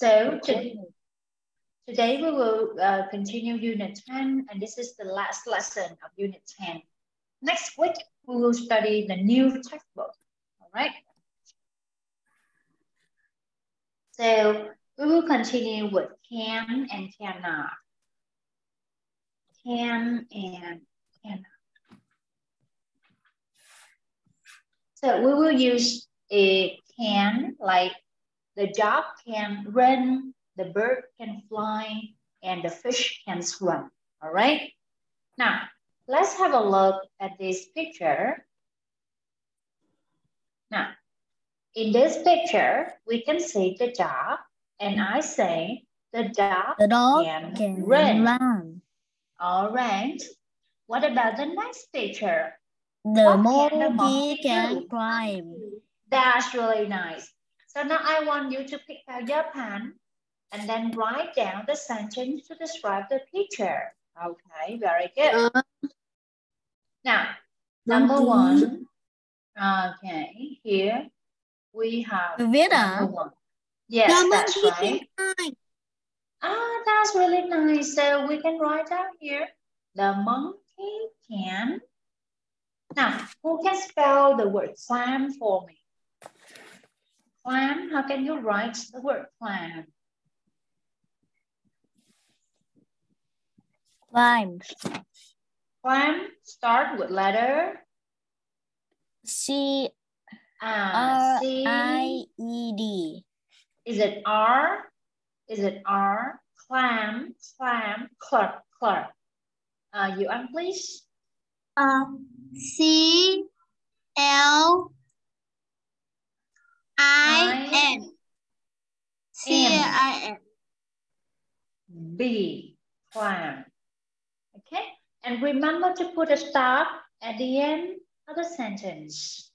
So today, we will uh, continue Unit 10, and this is the last lesson of Unit 10. Next week, we will study the new textbook, all right? So we will continue with can and cannot. Can and cannot. So we will use a can like the dog can run, the bird can fly, and the fish can swim. All right. Now, let's have a look at this picture. Now, in this picture, we can see the dog, and I say the dog, The dog can, can run. run. All right. What about the next picture? The What can the monkey monkey can climb. That's really nice. So now I want you to pick out your pen and then write down the sentence to describe the picture. Okay, very good. Now, number one. Okay, here we have number one. Yes, that's right. Ah, that's really nice. So we can write down here, the monkey can. Now, who can spell the word clam for me? Clam, how can you write the word clam? Climb. Clam start with letter C uh, R C. I E D. Is it R? Is it R? Clam, clam, club, club. Uh, you on please? Um, C L I N. C N. I N. B, clam. Okay, and remember to put a stop at the end of the sentence.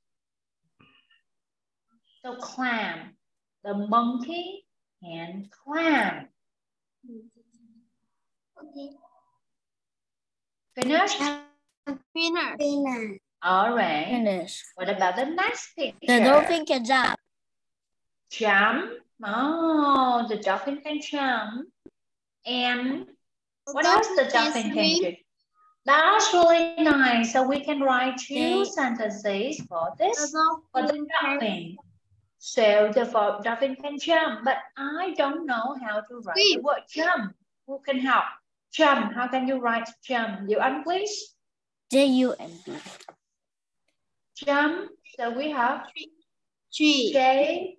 So clam, the monkey and clam. Okay. Finished? Winner. All right. Finish. What about the next picture? The dolphin can jump. Jump. Oh, the dolphin can jump. And what else the dolphin can do? That's really nice. So we can write two sentences for this, for the dolphin. So the dolphin can jump, but I don't know how to write the word jump. Who can help? Jump. How can you write jump? You un please. J U M P. Jump. So we have Tree. J,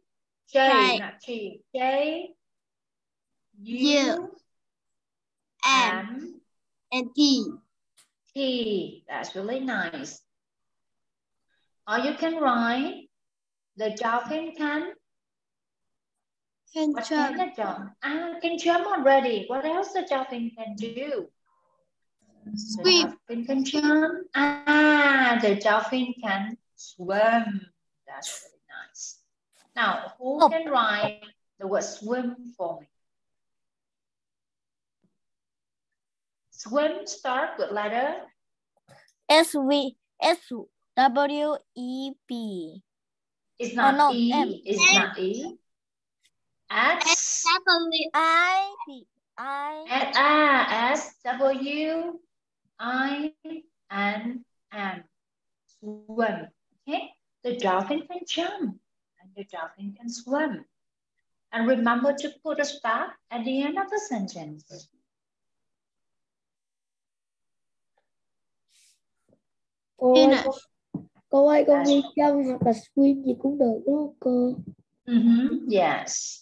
J, not T, J, U, M M, and T. T. That's really nice. Or you can write the dolphin can. Can What can jump. Ah, can jump already. What else the dolphin can do? The Swim. dolphin can jump. Ah, the dolphin can swim. That's. Now, who Oh. can write the word swim for me? Swim start with letter S V S W E P. It's not no, E. M. It's M. not E. S. W I P I S. Ah, S W I N M. Swim. Okay. The dolphin can jump and the dolphin can swim. And remember to put a stop at the end of the sentence. Cô ơi, cô, cô ơi, con Yes. ghi chân hoặc là swim gì cũng được đúng không cô? Mm-hmm. Yes.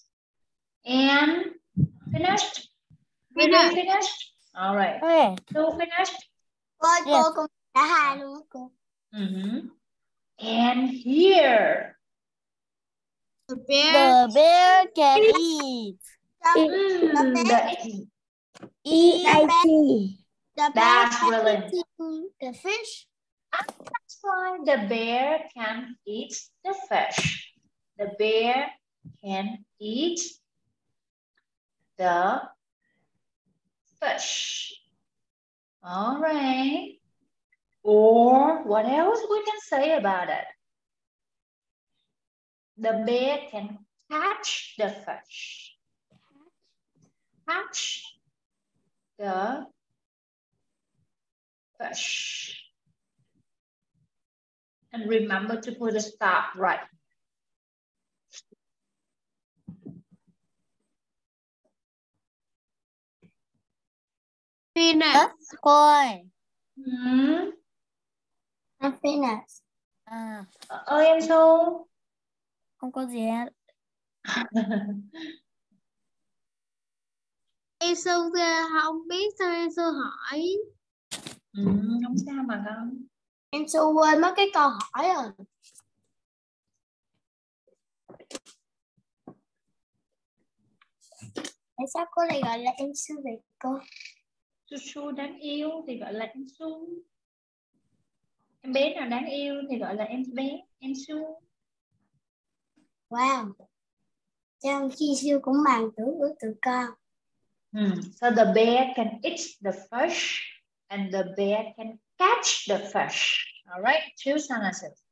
And finished? Are Finished. finished? All right. Okay. So finished? Ôi Yes. cô cũng đã hai luôn cô. Mm-hmm. And here. The bear. The bear can eat. The, Eat E-I-T. Mm. The bear That's really- eat the fish. that's why the bear can eat the fish. The bear can eat the fish. All right. Or what else we can say about it? The bear can catch the fish. catch the fish. And remember to put a stop right. Peanut. cô ơi Hmm. Happiness. à, Ơi em Su. Không có gì hết Em Su không biết sao em Su hỏi. ừ, không sao mà con. Em Su quên mất cái câu hỏi rồi. Tại sao cô lại gọi là em Su vậy cô? Su Su đáng yêu thì gọi là em Su. Em bé nào đáng yêu thì gọi là em bé, em Su. Wow. Trong chi siêu cũng bằng tuổi của tụi con. Hmm. So the bear can eat the fish and the bear can catch the fish. All right, two sentences.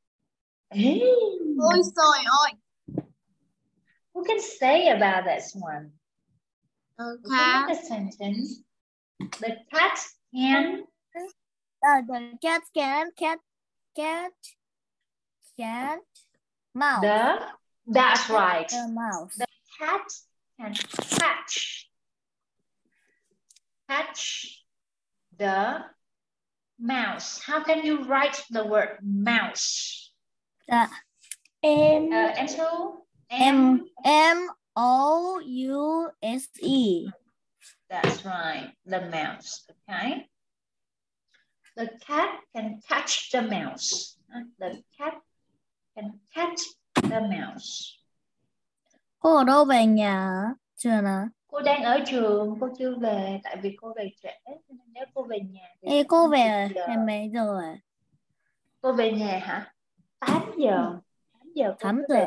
Hey, Ôi trời ơi. who can say about this one? Make a sentence. The cat can uh, the cat can cat cat cat mouse the that's right. the mouse The cat can catch catch the mouse. How can you write the word mouse? the em Uh, M M O U S E That's right, the mouse. Okay. The cat can catch the mouse. The cat can catch the mouse. cô ở đâu về nhà chưa nè Cô đang ở trường, cô chưa về tại vì cô về trễ. Nên nếu cô về nhà thì Ê, cô về giờ. về mấy giờ rồi Cô về nhà hả? 8 giờ. 8 giờ cô 8 mới giờ.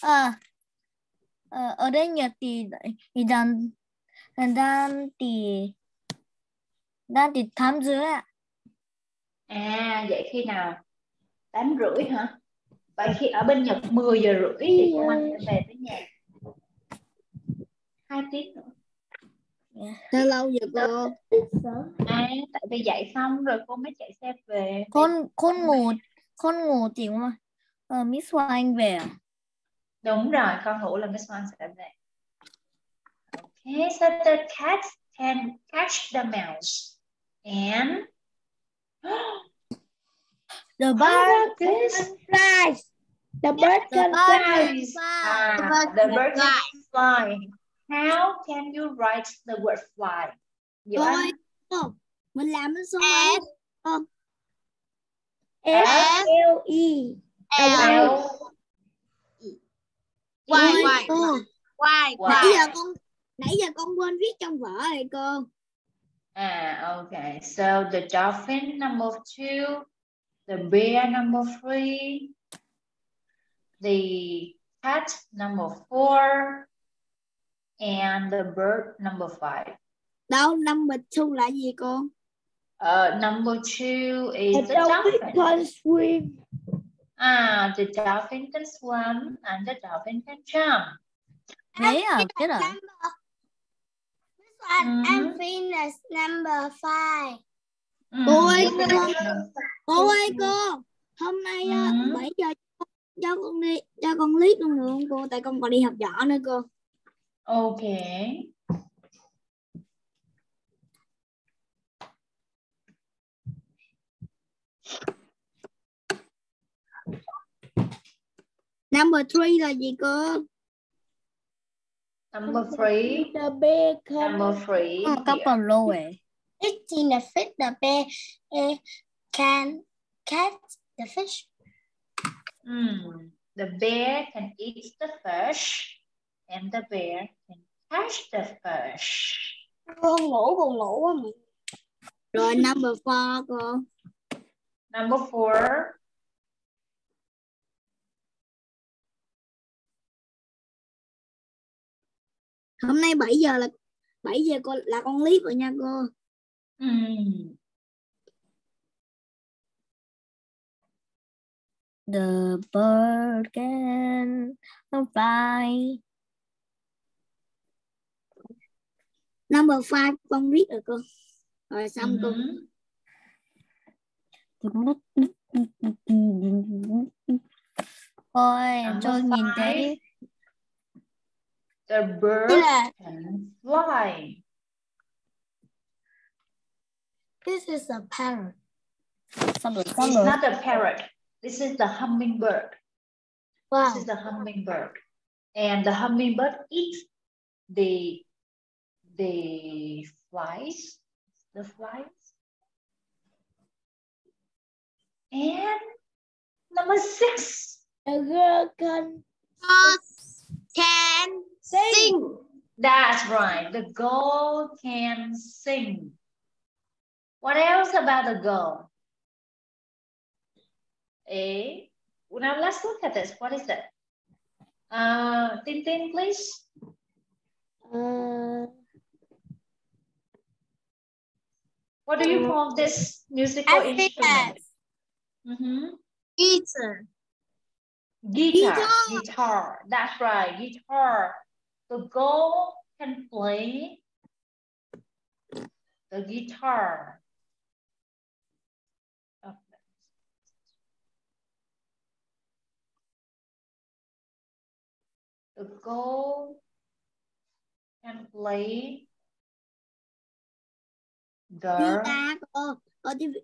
à ờ, ở đây Nhật thì thì đang đang thì đang thì tám rưỡi ạ À vậy khi nào? 8 rưỡi hả? Vậy khi ở bên Nhật 10 giờ rưỡi thì cô anh sẽ về tới nhà. Hai tiếng nữa. Sao lâu vậy cô? À, tại vì dạy xong rồi cô mới chạy xe về. con con ngủ con ngủ thì mà ờ, Miss Hoàng về à? Đúng rồi, con ngủ là Miss Hoàng sẽ về. Okay, so the cat can catch the mouse. And The bird this? flies the bird can fly the bird fly. can fly. How can you write the word fly? Ôi. Anh? Mình làm nó S L E L E quay, quay. Wow. Nãy giờ con nãy giờ con quên viết trong vở rồi cô. Ah, okay. So the dolphin number two, the bear number three, the cat number four, and the bird number five. Đâu number two là gì cô? Uh, number two is the the dolphin dolphin. can swim Ah, the dolphin can swim and the dolphin can jump. thế à biết à Mhm. Amphibian is number five. Mm, Cô ơi, cô- Cô ơi cô, hôm nay á, Ừ. 7 giờ cho con đi cho con liếc luôn được không cô? Tại con còn đi học võ nữa cô. Okay. Number three là gì cô? Number three. the bear can Number three. có một here. couple lâu ấy Eating the fish, the bear eh, can catch the fish. Mm, the bear can eat the fish and the bear can catch the fish. Không ngủ, cô ngủ quá mà. Rồi number four cô. Number four, Hôm nay 7 giờ là 7 giờ cô là con liếc rồi nha cô. mm, the bird can fly Number five con viết rồi cô. Rồi xong cô. Mhm. Ôi, Number tôi nhìn five. thấy The bird là can fly. this is a parrot. rồi xong It's rồi not a parrot. This is the hummingbird. Wow. This is the hummingbird. And the hummingbird eats the the flies. The flies. And number six. The girl can Can sing. That's right. The girl can sing. What else about the girl? A. Now let's look at this. What is that? Uh, Tin Tin, please. Uh, What do you call this musical I instrument? Mhm. Guitar. Guitar. Guitar. Guitar. That's right. Guitar. The girl can play the guitar. The girl can play the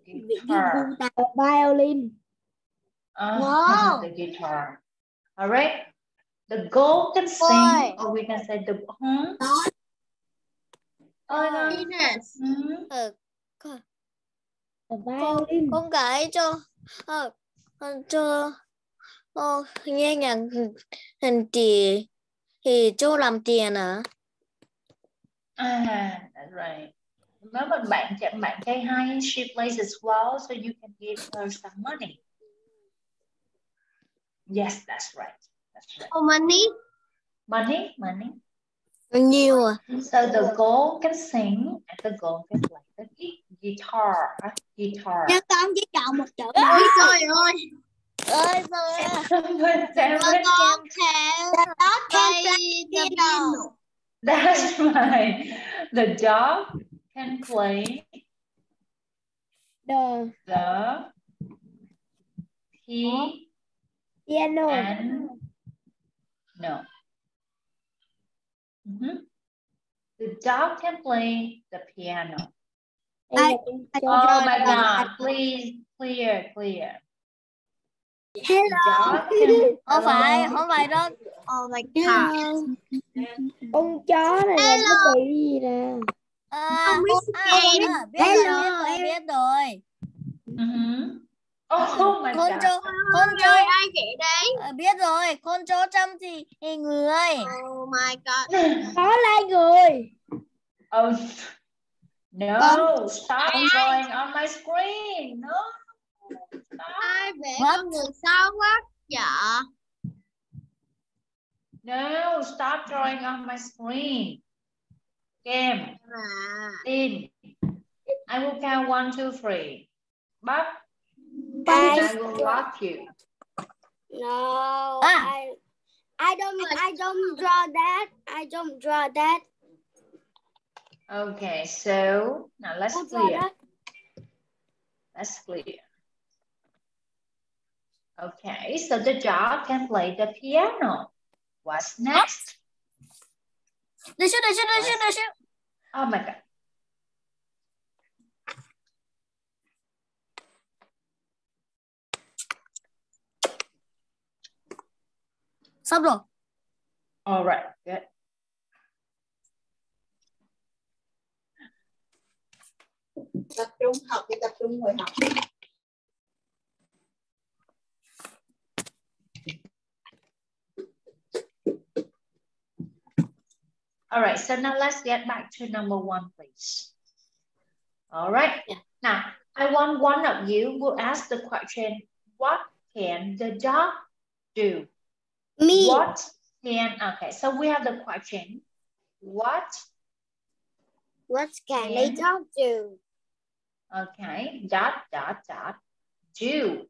Guitar the violin. Uh, Wow. the guitar. All right. The girl can sing, Boy. or we can say the hmm? Oh. Venus. Mhm. Ờ, The violin. con gái cho con cho ờ, nghe nhạc hình thì thì cho làm tiền à Ah, that's right. Nếu mà bạn bạn bạn trai hay, she plays as well, so you can give her some money. Yes, that's right. That's right. Many? Money, money. bao nhiêu à So the girl can sing and the girl can play the gui- guitar. Guitar. Cho con chỉ chọn một chữ. Ôi trời ơi. Ơi rồi à. Con can. The dog can play the piano. That's right. The dog can play The the piano. piano. and no. Mhm. The dog can play the piano. Đây I- Oh my God! Please clear, clear. Hello. không phải Hello? không phải đâu Oh my god. Con chó này là nó bị gì nè. à, Không biết à, biết rồi Hello, biết rồi biết rồi. Oh, oh my con chó con chó ai vậy đấy? à, biết rồi con chó chăm thì, thì người Oh my god. Có lai người. Oh no! Stop drawing on my screen. No. Stop. Ai vẽ What? con người sao quá? Dạ. No, stop drawing on my screen. Game, À. in. I will count one, two, three. But I- I will lock you. No. Ah. I I don't I don't draw that. I don't draw that. Okay, so now let's clear. Let's clear. Okay, so the dog can play the piano. What's next? đợi chút đợi chút đợi chút Oh my God. xong rồi All right, good. tập trung học thì tập trung ngồi học All right, so now let's get back to number one, please. All right. Now, I want one of you will ask the question, what can the dog do? Me. What can, okay, so we have the question, what, What can Yeah. a dog do? okay, dot, dot, dot, do.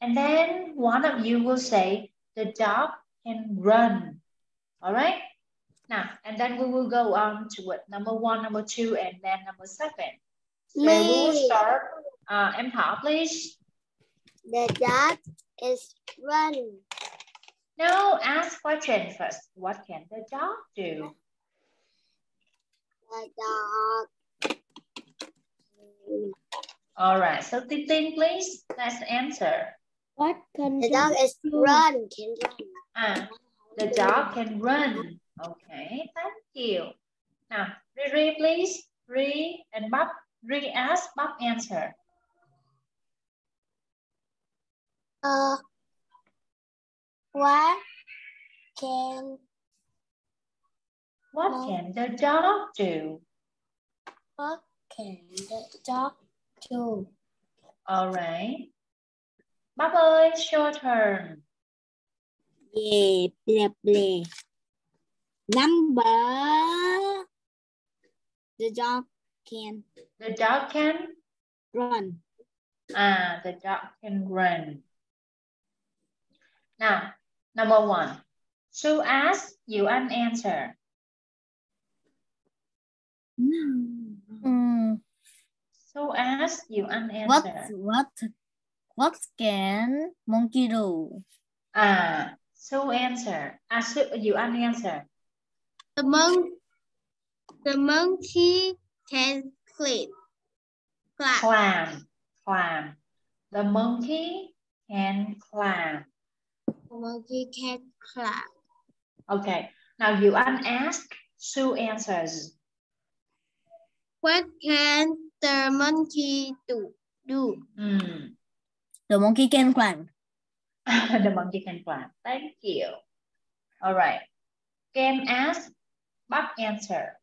And then one of you will say, the dog can run. All right? Now, and And then we will go on to what number one, number two, and then number seven. So we will start. Uh, em Thảo, please. The dog is running. No, ask question first. What can the dog do? The dog. All right. So Tin Tin, please. Let's answer. What can The the dog is run. Can run. Ah, the dog can run. Okay, thank you. Now, Riri, please. Riri and Bob. Riri ask, Bob answer. Uh, what can What No. can the dog do? what can the dog do? All right. Bob ơi, it's your turn. Yeah, blah, blah. Number. The dog can The dog can, run. ah, the dog can run. Now, number one. Sue ask, you an answer. Mm, Sue ask, you an what answer. what what can monkey do? Ah, Sue answer. Ah, Sue, you an answer. The monk. The monkey can clean. Clap. Climb, climb. The monkey can climb. The monkey can clap. Okay, now you ask, Sue answers. What can the monkey do? Do. Hmm. The monkey can climb. the monkey can climb. Thank you. All right. Game ask, Bob answer.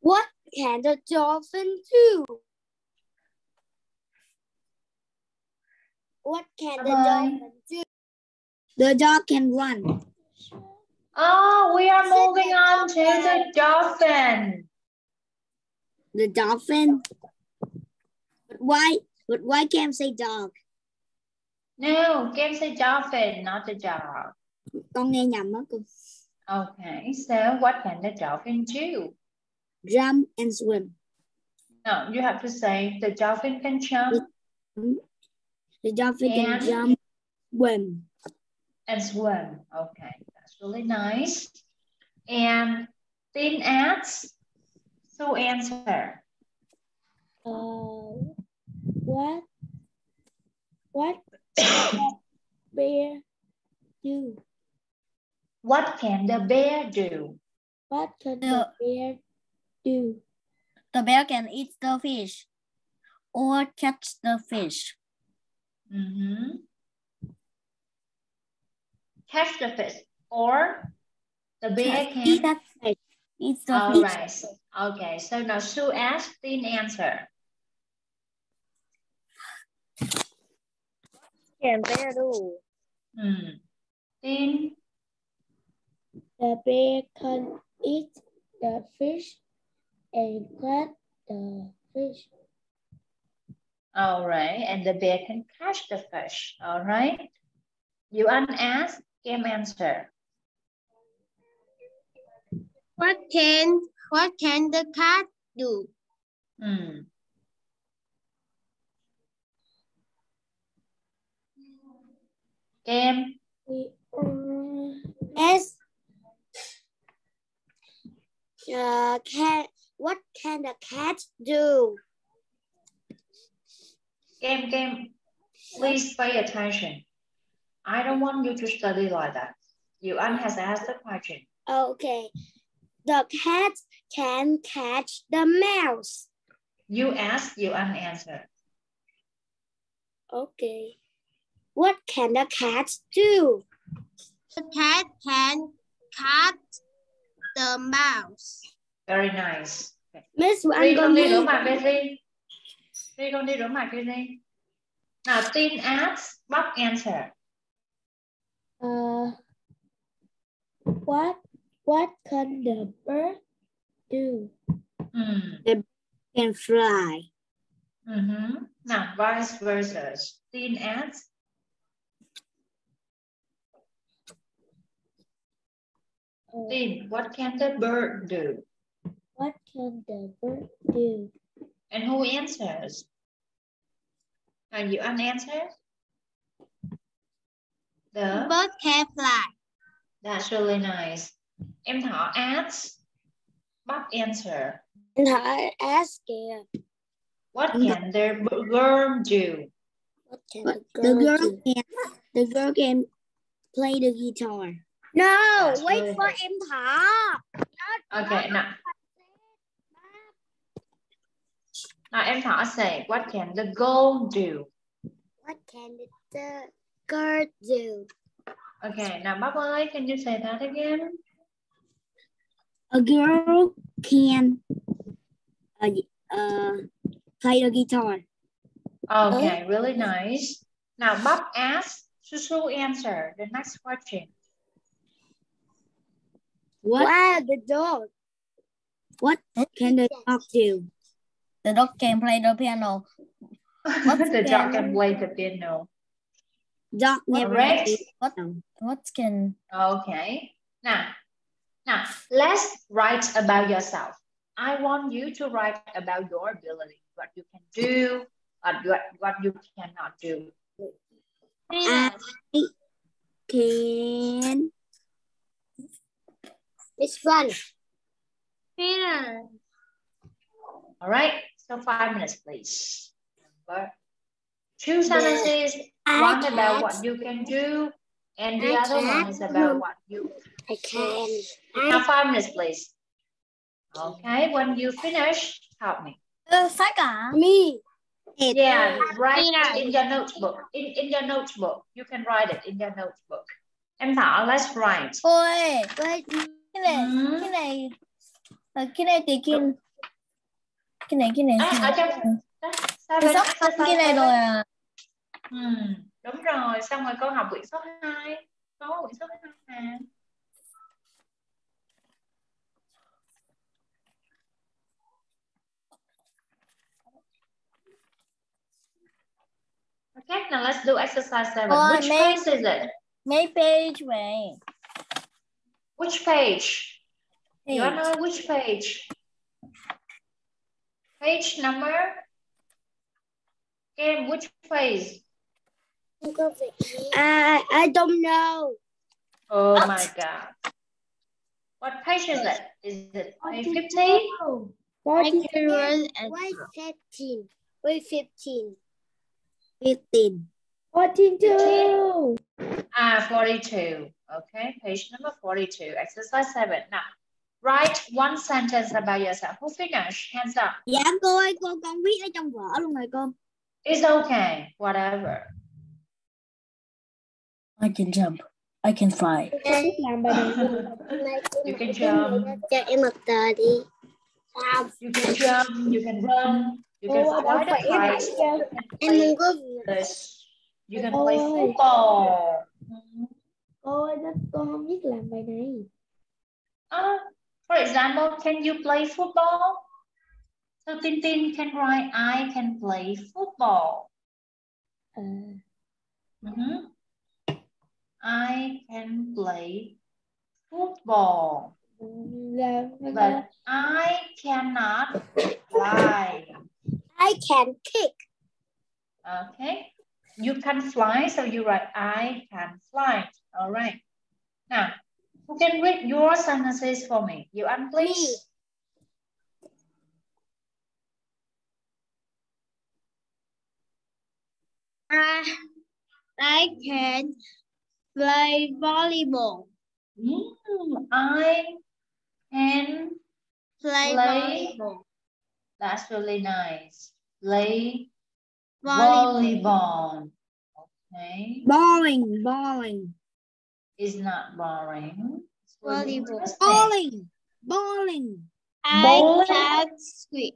What can the dolphin do? What can the dolphin do? The dog can run. Oh, we are moving on to the dolphin. The dolphin? But why? But why can't say dog? No, can't say dolphin, not a dog. Con nghe nhầm á cô. Okay, so what can the dolphin do? Jump and swim. No, you have to say the dolphin can jump The dolphin And? can jump, swim. and swim. Okay, that's really nice. And Tin asks, so answer. Uh, what what bear do? What can the bear do? What can the The- bear do? The bear can eat the fish or catch the fish. Mm -hmm. Catch the fish or the bear Eat can. that fish. Eat the All fish. right. Okay, so now Sue asked, Tin answer. What Can bear do? Hmm. Tin, The bear can eat the fish and catch the fish. all right, and the bear can catch the fish. All right. You unasked, Kim answer. What can what can the cat do? Hmm. Kim, We, uh, Yes. Uh, can what can the cat do? Game, game, please pay attention. I don't want you to study like that. You un has asked the question. Okay. The cat can catch the mouse. You ask, you answer. Okay. What can the cat do? The cat can catch the mouse. Very nice. Miss Ri I'm con đi rửa going mặt đi Ri. Ri con đi rửa mặt đi Ri. Now Tin asks, Bob answer. uh, what what can the bird do? Hmm. can fly. Mm-hmm. Now vice versa. Tin asks, Tin, what can the bird do? What can the bird do? And who answers? Are you an answer? The Bird can fly. That's really nice. Em Thọ asks. Bob answer. Anh Thọ ask kìa. What can the b- girl do? What can What the the girl girl do? can the girl can play the guitar. No, That's wait really for em Thọ. Okay, now, now em say, what can the girl do? What can the girl do? Okay, now Bob ơi, can you say that again? A girl can uh, uh, play the guitar. Okay, really nice. Now Bob asks, Susu answer the next question. What Wow, the dog. what can the dog do? The dog can play the piano. What the dog can- can play the piano. Dog never Correct. do What no. what can Okay. Now, now let's write about yourself. I want you to write about your ability, what you can do, and what, what you cannot do. I can This one. Hmm. All right. So five minutes, please. Number two sentences. One about can't. what you can do, and the I other one can't. is about what you. I can. Now five minutes, please. Okay. When you finish, help me. Ơ, sách? Me. Yeah, write it in your notebook. In in your notebook, you can write it in your notebook. Em Thảo, let's write. Ôi, Wait. Cái này, Ừ. cái này, ờ, cái này thì kim. Cái này, cái này. À, cái ở này. trong Tôi seven, sắp xong cái này rồi à. Ừ, đúng rồi. Xong rồi cô học quyển số 2. Có quyển số 2 nè. Okay, now let's do exercise seven. Ôi, Which mấy- page is it? Mấy page vậy? Which page? You know which page? Page number? Game, which page? I, I don't know. Oh What? my god. What page is it? Is it page 50? Forty 15. Wait, 15. 15. Fourteen two. Ah, 42. Okay, page number 42. Exercise 7. Now, write one sentence about yourself. Who finished? Hands up. Dạ cô ơi, cô con viết ở trong vở luôn rồi cô. It's okay. Whatever. I can jump. I can fly. Con biết làm bài này luôn. You can jump. Cho em một tờ đi. Sao? You can jump. You can run. You can Cô đâu fly the phải em kite. chưa? You can Em play không có this. You can play Ôi. football. Cô ơi, con không biết làm bài này. Uh, for example, can you play football? So Tintin can write, I can play football. À, Mhm. I can play football, but I cannot fly. I can kick. Okay. You can fly, so you write, I can fly. All right. Now, who can read your sentences for me? You and please. I, I can play volleyball. Mm, I can Play, Play volleyball. That's really nice. Play Volleyball. volleyball. Okay. Bowling, bowling. It's not boring. It's really Volleyball. interesting. Bowling, bowling. Bowling. I can swim.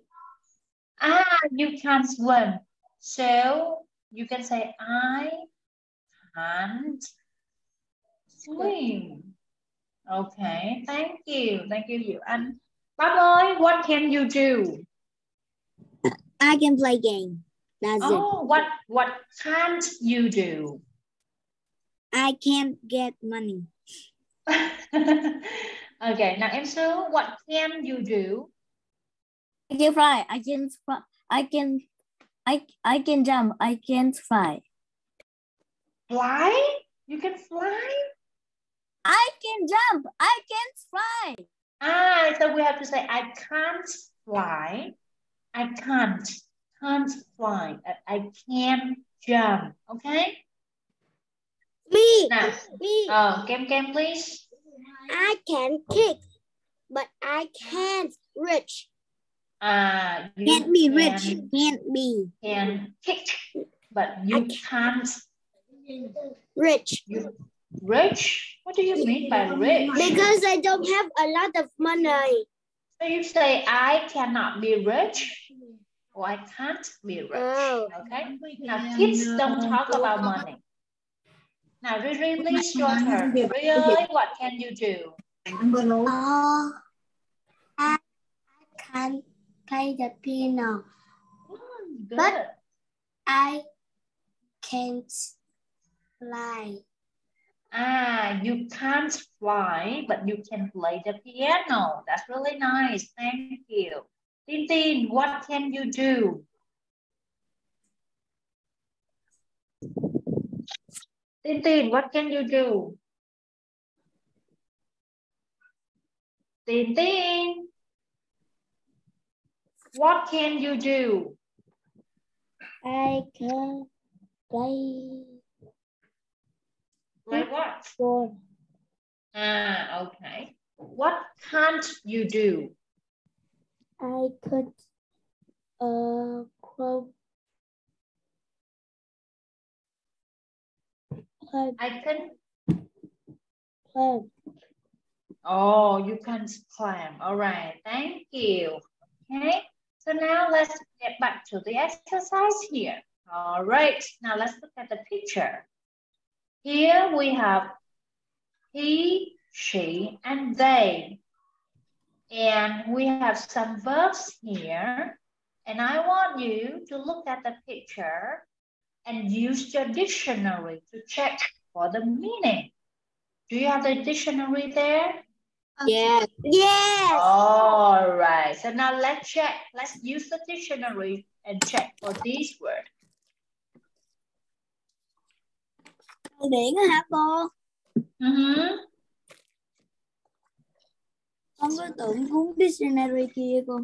Ah, you can swim. So you can say I can't swim. Okay, thank you. Thank you, you. And Bob, what can you do? I can play game. That's Oh, what what can't you do? I can't get money. Okay, now em Sue, what can you do? I can fly. I can fly. I can. I I can jump. I can't fly. Fly? You can fly? I can jump. I can fly. Ah, so we have to say I can't fly. I can't. Can't fly. I- I can jump. Okay? Me, Now, me, oh, Kem Kem, please. I can kick, but I can't reach. Uh, Can't be rich. can- Can't be Can kick, but you can't rich you rich. What do you mean by rich? because I don't have a lot of money. So you say I cannot be rich or I can't be rich. Oh. Okay. Now kids don't talk about money. Now Riri, please your turn. Really, what can you do? Oh, I, I can play the piano. Good. But- I can't fly. Ah, you can't fly, but you can play the piano. That's really nice. Thank you. Tin Tin, what can you do? Tin Tin, what can you do? Tin Tin, what can you do? I can play Play what? ball. Ah, okay. What can't you do? I could uh club I can play. Oh, you can climb. All right, thank you. Okay, so now let's get back to the exercise here. All right, now let's look at the picture. Here we have he, she, and they. And we have some verbs here. And I want you to look at the picture and use your dictionary to check for the meaning. Do you have the dictionary there? Yes. Yes. All right. So now let's check. Let's use the dictionary and check for these words. Điển hả cô? Mhm. Con có tưởng cuốn dictionary kia cô.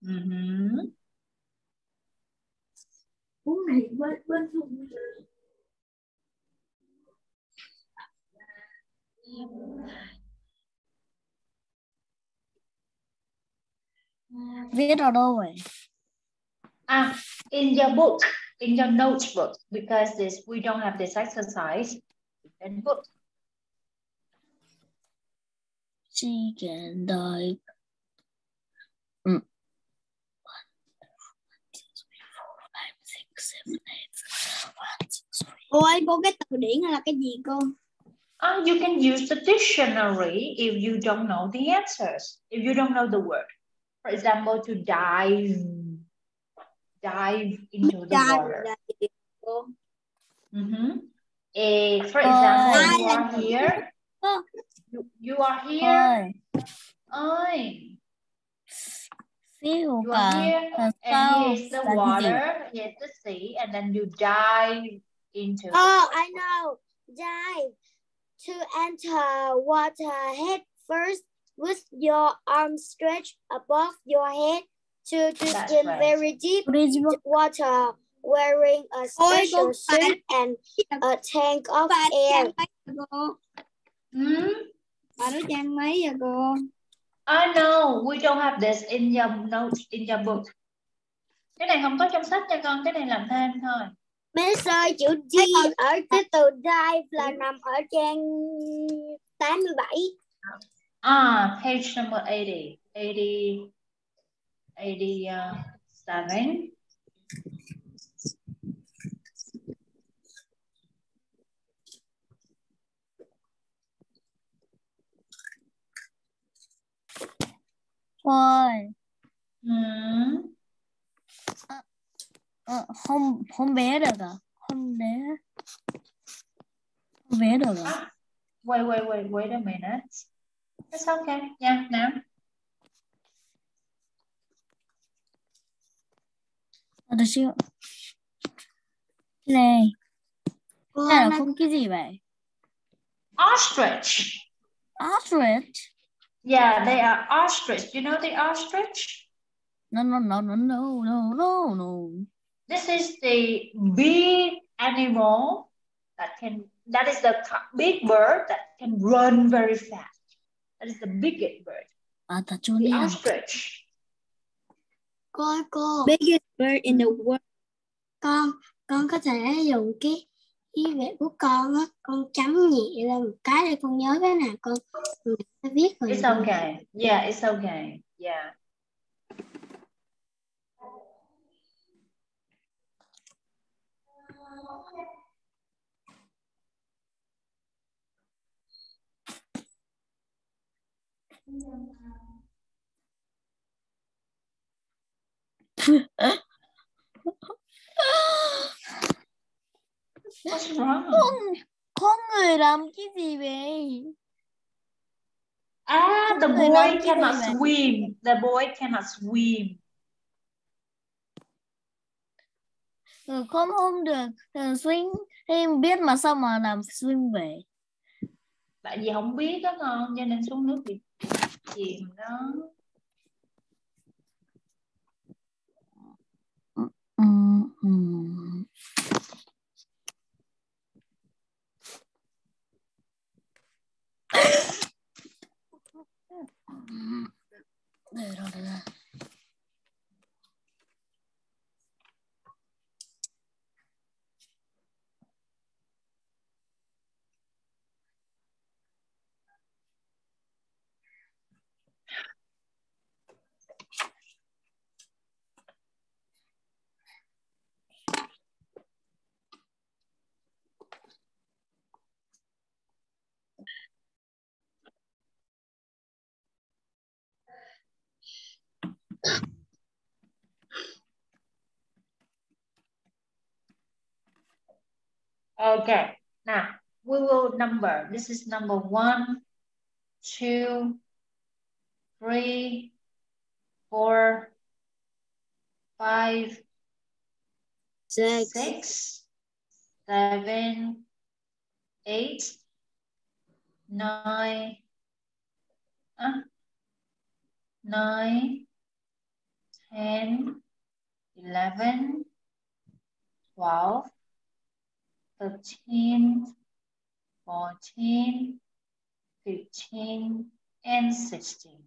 Mhm. Cuốn này bên bên thùng Viết ở đâu vậy? Ah, in your book, in your notebook, because this we don't have this exercise in book. She can die. Five, six, seven, eight. One, two, three. Cô cái từ điển là cái gì cô? Ah, you can use the dictionary if you don't know the answers, if you don't know the word. For example, to dive, dive into the Dive water. gì? Mm-hmm. Eh, for example, you are here. You, you are here. Oi, phiêu you are cả here. là And sao here's the là cái gì? water. Here's the sea. And then you dive into Oh, I know. Dive to enter water head first with your arms stretched above your head to, to That's swim right. very deep water wearing a special suit and a tank of air. Hmm? Bà nói trang mấy vậy cô? I know we don't have this in your notes in your book. Cái này không có trong sách nha con, cái này làm thêm thôi. Miss ơi, chữ D ở cái từ dive là nằm ở trang 87. Ah, page number 80. 80 87. Ơi Hmm. ờ, không không bé được à không bé không bé được à Wait, wait, wait, wait a minute. It's okay. Yeah, now. Được chưa? Này, cái này là con cái gì vậy? Ostrich. Ostrich? Yeah, they are ostrich. You know the ostrich? No, no, no, no, no, no, no, no. This is the big animal that can, that is the big bird that can run very fast. That is the biggest bird, À, thật chưa the đi ostrich. cô ơi, cô biggest bird in the world con con có thể dùng cái cái vẽ của con á con chấm nhẹ lên một cái để con nhớ cái nào con sẽ viết rồi It's okay. Yeah, it's okay. Yeah. What's wrong? Con, con người làm cái gì vậy? Ah, the người làm boy cannot swim. The boy cannot swim. Ừ, con không được ừ, swing em biết mà sao mà làm swing vậy? Tại vì không biết đó con, cho nên xuống nước bị chìm đó. Ừ, Der er du det. Okay, now we will number. This is number one, two, three, four, five, six six, seven, eight, nine, uh, nine, ten, eleven, twelve, thirteen, fourteen, fifteen, and sixteen.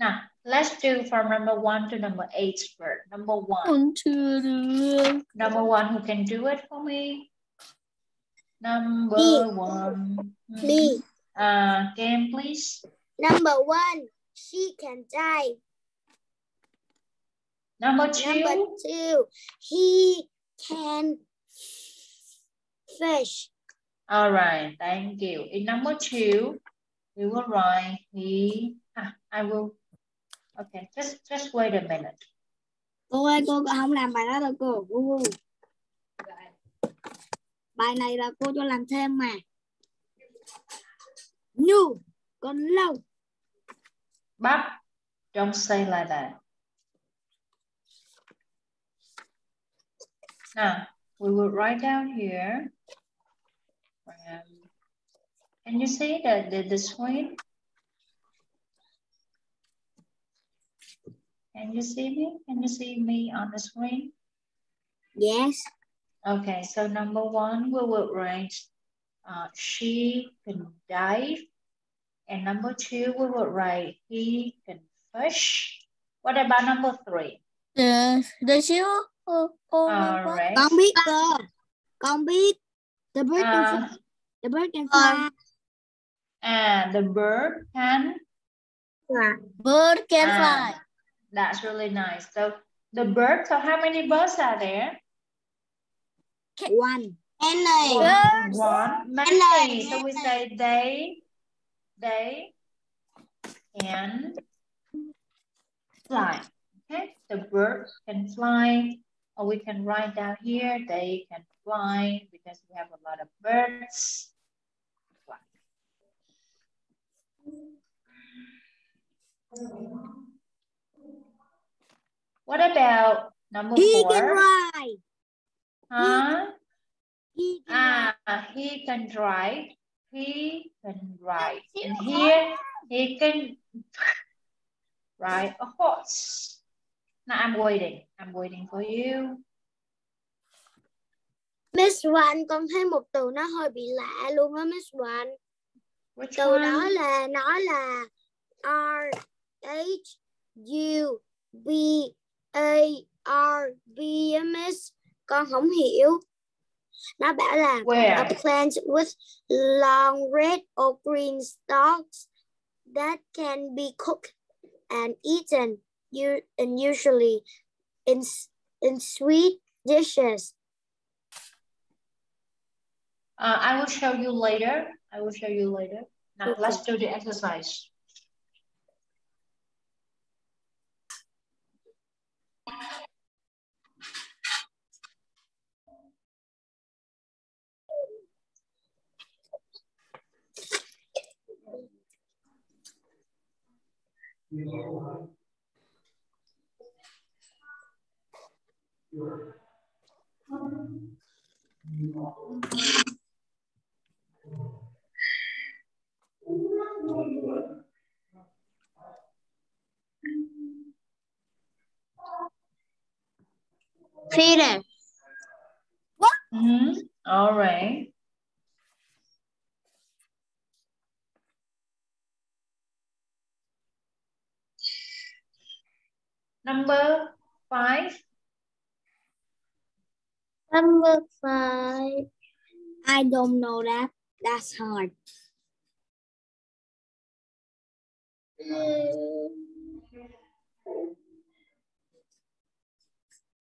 Now, let's do from number one to number eight first. Number one. Con chưa được. Number one, who can do it for me? Number one. me Uh, game, please. number one she can dive Number two. number two he can fish All right, thank you. In number two, we will write he. Ah, I will. Okay, just just wait a minute. cô ơi cô không làm bài đó đâu cô gu. bài này là cô cho làm thêm mà nu con lâu But don't say like that. Now we will write down here. Um, can you see that the, the screen? Can you see me? Can you see me on the screen? yes Okay, so number one, we will write uh, she can dive. And number two, we will write he can fish. What about number three? Để, để xíu. Cô, cô All có- right. con biết cơ con biết the bird can fly. Uh, the bird can fly and the bird can. Bird can Ah, fly. That's really nice. So the bird, so how many birds are there? one N One, one, many. Many. So we say they, they can fly. Okay, the bird can fly, or we can write down here, they can fly because we have a lot of birds. Fly. What about number He four? can ride. Huh? He can Ah, he can ride. He can ride. And here, he can ride a horse. Now I'm waiting. I'm waiting for you. Miss One con thấy một từ nó hơi bị lạ luôn á Miss One. Which Từ one? đó là nó là R H U B A R B Miss. Con không hiểu. Nó bảo là a Where? plant with long red or green stalks that can be cooked and eaten you and usually in in sweet dishes. Uh, I will show you later. I will show you later. Now Okay. let's do the exercise. Peter. Mhm. All right. Number five. Number five. I don't know that. That's hard.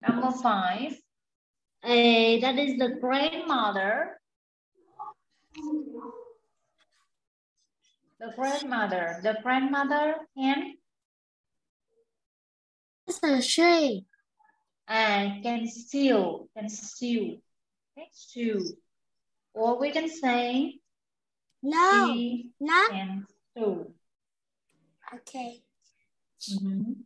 Number five. Eh, that is the grandmother. The grandmother. The grandmother and? That's a she. And can steal, okay, stew. Or we can say No, she not can stew. okay. Mhm.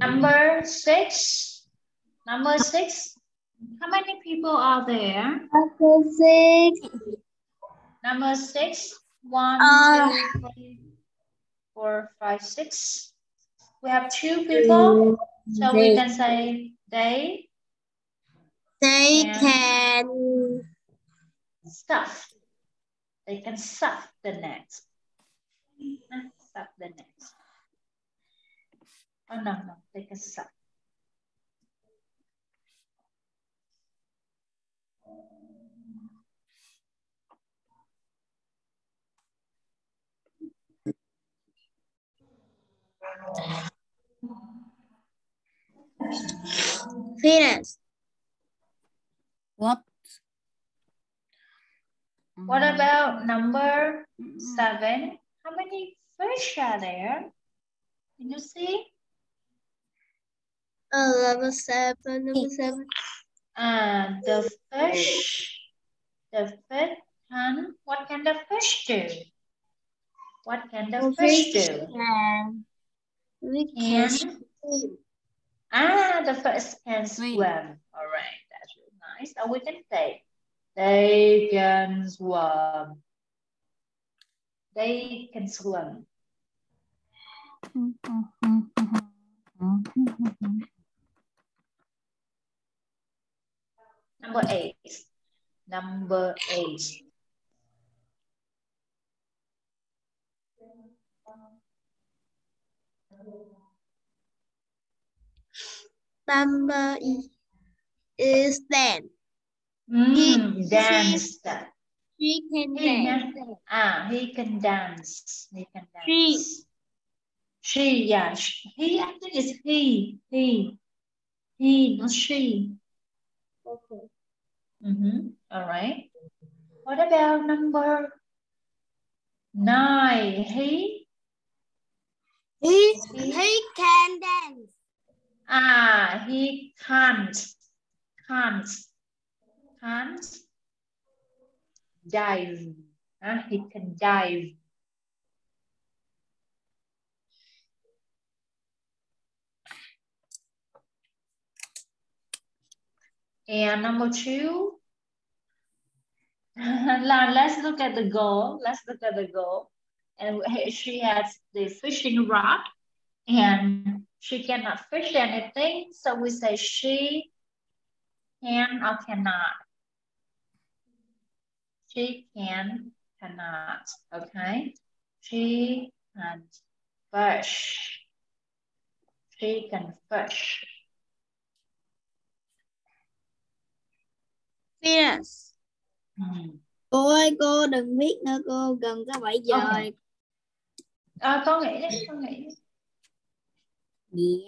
Number six. Number six. How many people are there? Number six. Number six. One, Uh, two, three, four, five, six. We have two people. So we can say they They can stuff. They can stuff the net. Stuff the net. Oh, no, no, they can stuff. finish. What? What Mm, about number seven? How many fish are there? Can you see? Uh, number seven. Number seven. And the fish, the fish can, what can the fish do? What can the fish do? Can we Can, can ah, the fish can Swim. All right, that's really nice. So we can say they can swim. They can swim. number eight. Number eight. Number is dance. Mm, dance. He can dance. Ah, he can dance. He can dance. She. She, yeah. She, he, I think it's he. He. He, not she. Okay. Mm-hmm. All right. What about number nine? He? He, He? he can dance. Ah, he can't. Can't. Can't dive. Ah, he can dive. And number two, now let's look at the goal. Let's look at the goal. And she has the fishing rod and she cannot fish anything. So we say she can or cannot. She can, cannot, okay? She can fish. She can fish. Hmm. Cô ơi cô đừng viết nữa cô gần tới 7 giờ Ok. rồi. À, con nghĩ đi, con nghĩ đi.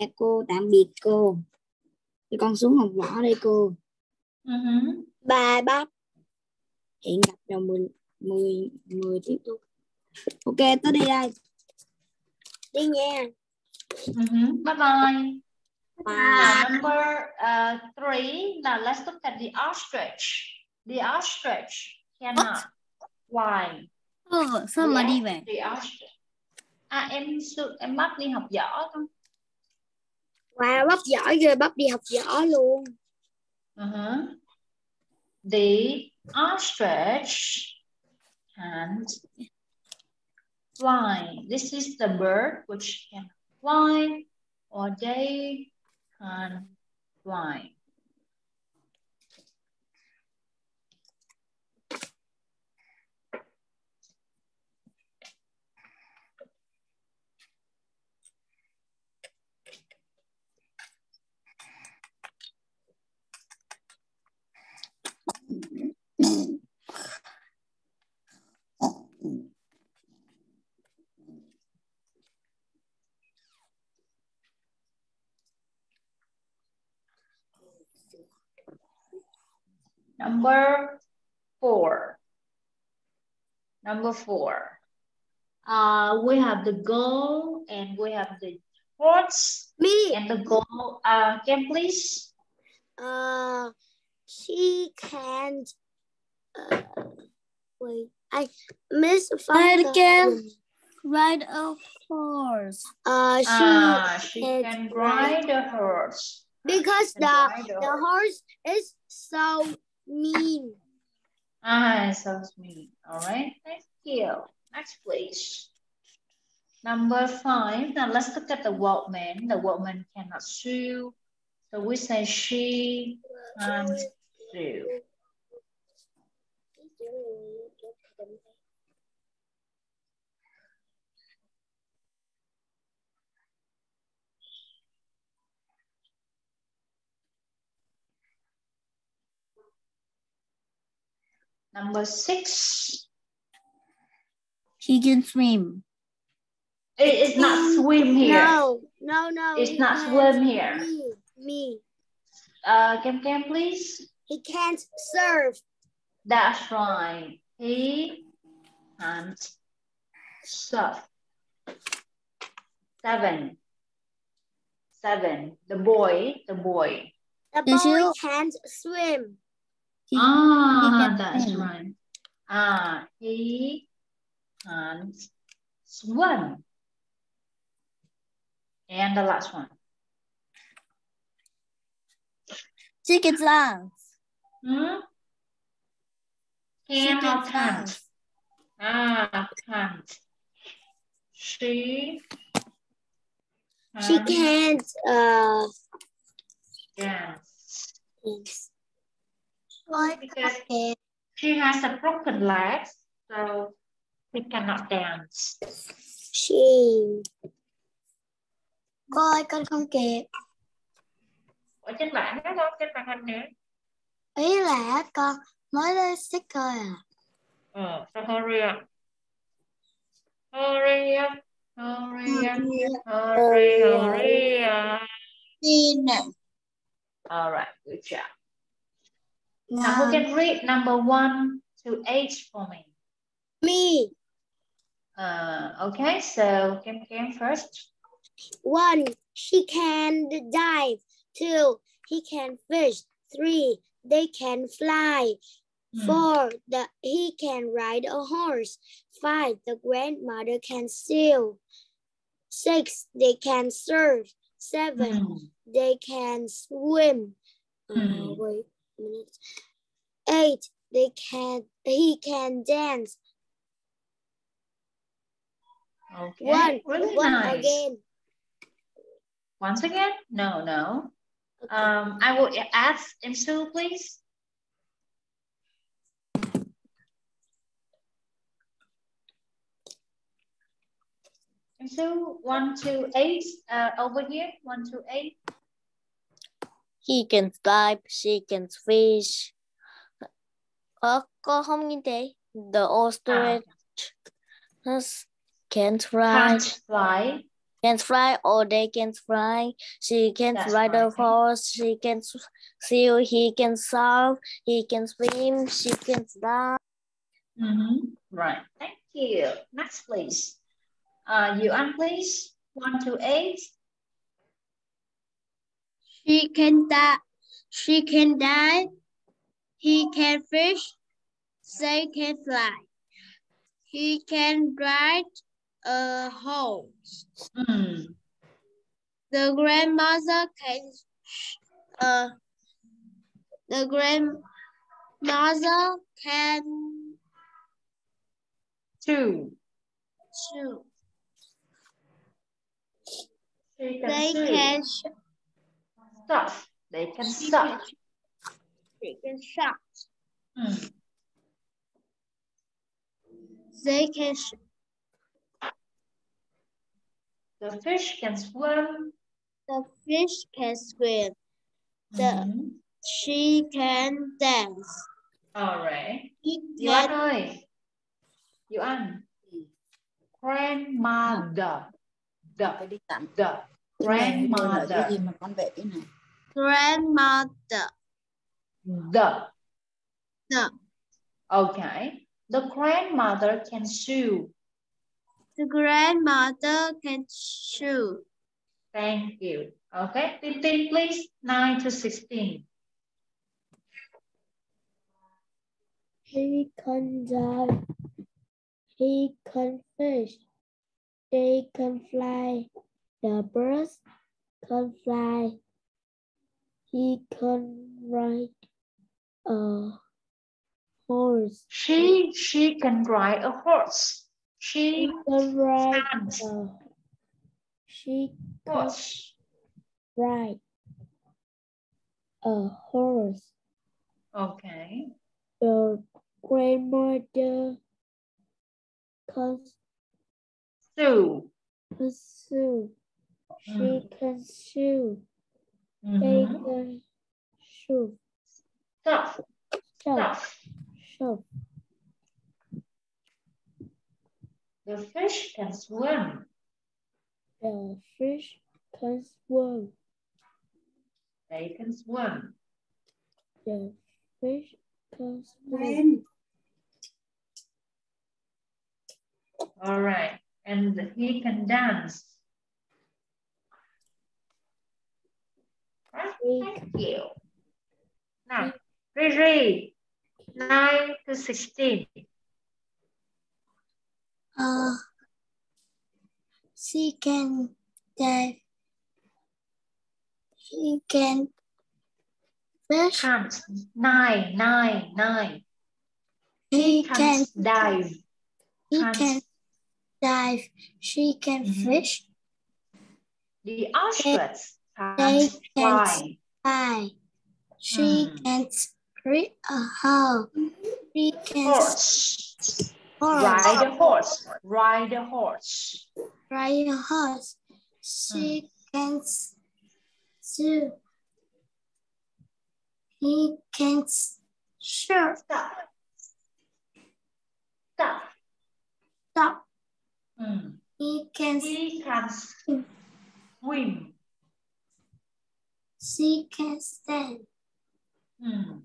Dạ cô tạm biệt cô. Thì con xuống học võ đây cô. Uh-huh. Bye bye. Hẹn gặp vào 10 10 10 tiếp tục. Ok tới đây đây. Đi nha. Uh-huh. Bye bye. Number uh, three. Now let's look at the ostrich. The ostrich cannot fly. Ừ, sao mà đi về? The ostrich. À em em bắt đi học võ con. Wow, bắp giỏi rồi, bắp đi học võ luôn. Uh-huh. The ostrich can't fly. This is the bird which can fly or they can fly. Number four. Number four. Uh, we have the goal and we have the horse Me, and the goal. Uh, can please? uh, she can't. Uh, wait, I miss Say it again. Ride a horse. Uh, she Ah, she can't can ride. ride a horse. because Can the ride the horse is so mean. Ah, it sounds me. All right, thank you. Next, please. Number five. Now let's look at the workman. The workman cannot sue. So we say she can't sue. Number six. He can swim. It is not swim here. No, no, no. It's not can't. swim here. Me, me. Uh, Cam Cam, please. He can't serve. That's right. He can't surf. Seven. Seven. The boy, the boy. The boy can't swim. He, ah, can that's swim. right. Ah, he can't swim. And the last one. can dance. Hmm? Can or can can't? Ah, can't. She She can't. Uh, dance. dance. Because she has a broken leg, so she cannot dance. She Cô ơi con không kịp. Ở trên bảng đó không? Trên màn hình nè. Ý là con mới lên sticker à. Ờ, sao hurry up? Hurry up, hurry up, hurry, hurry up. All right, good job. Now who can read number one to eight for me? Me. Uh, okay, so Kim Kim first. One, she can dive. Two, he can fish. Three, they can fly. Hmm. Four, the, he can ride a horse. Five, the grandmother can sail. Six, they can surf. Seven, Hmm. they can swim. Uh, Hmm. wait a minute. Eight, they can he can dance. Okay, One, really one nice. again. Once again? No, no. Okay. Um, I will ask Insu, please. Insu, one to eight, uh, over here, one to eight. He can dive, she can fish. Con không thấy. The ostrich can't fly, Can't fly. Can't fly or they can't fly. She can That's ride a horse, she can sail, he can surf, he can swim, she can dive. Mhm. Right, thank you. Next, please. Uh, Yuan, please, one to eight. She can die. She can dive. He can fish. They can fly. He can ride a horse. Hmm. The grandmother can. Uh, the grandmother can Two. chew. She can They swim. can. sh- Surf. They can surf. They can shop. Hmm. They can. sh- The fish can swim. The fish can swim. The Mhm. she can dance. All right. He Yuan can ơi. Yuan. Grandmother. The. Phải đi tạm. The. Cái này đây là cái Grandmother. gì mà con vẽ cái này. Grandmother. The. The Okay. The grandmother can sew. the grandmother can chew. Thank you. Okay. 15, please. 9 to 16. He can dive. He can fish. They can fly. The birds can fly. He can ride a horse. She, she can ride a horse. She He can ride a she can ride a horse. Okay. The grandmother can Sew. pursue. She Mm. can sew. Shove. Stuff. Shove. The fish can swim. The fish can swim. They can swim. The fish can swim. All right. And he can dance. Right? He Thank you. Now, we read 9 to 16. Uh, she can dive. She can fish. Count. Nine, nine, nine. He Can't can dive. he can't- can dive. She can Mhm. fish. The ostrich They can't can't fly. Fly. She Hmm. can create a hole. She can Horse. horse. Ride a horse. Ride a horse. ride a horse. She can swim. He can sure Stop. Stop. stop. Hmm. He can He can swim. She can stand. Hmm.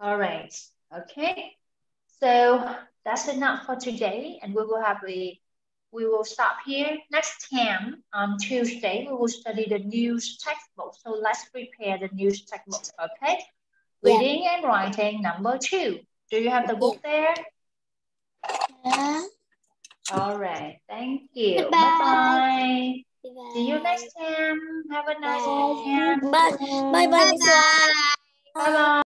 All right. Okay. So that's enough for today, and we will have a we will stop here. Next time on Tuesday, we will study the news textbook. So let's prepare the news textbook. Okay. Yeah. Reading and writing number two. Do you have the book there? Yeah. All right. Thank you. Bye bye. See you next time. Have a nice bye. weekend. Bye bye. Bye bye. Bye bye. bye, -bye.